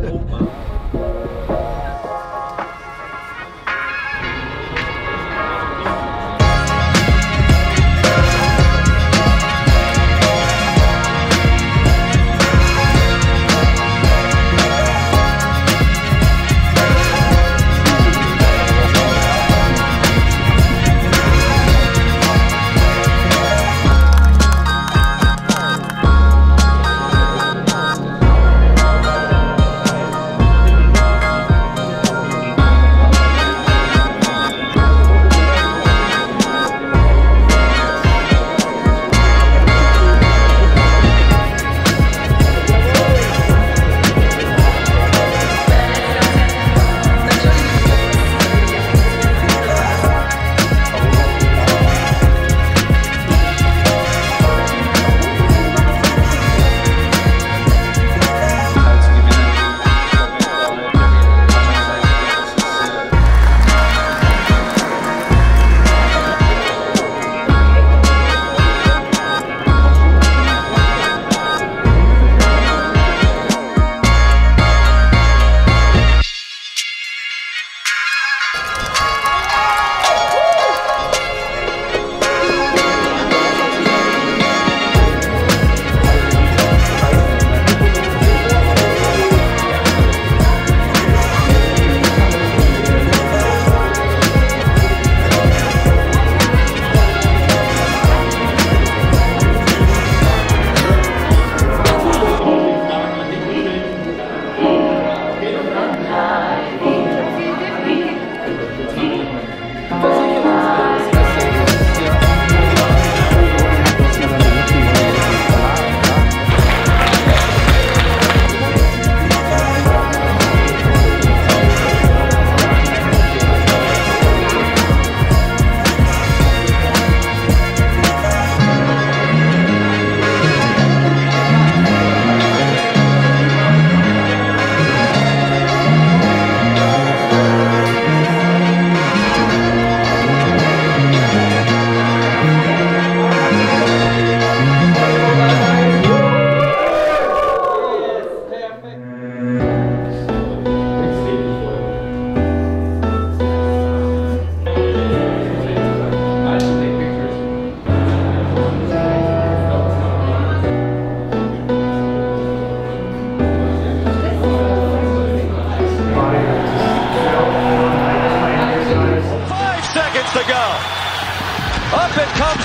Oh my.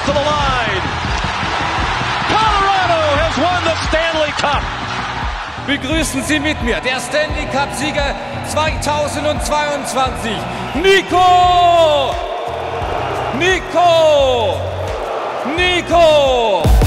to the line. Colorado has won the Stanley Cup. Begrüßen Sie mit mir der Stanley Cup Sieger 2022, Nico! Nico! Nico!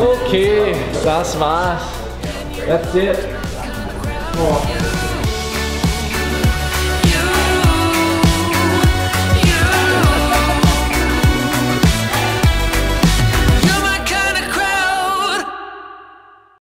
Okay, das war's. That's it. Oh.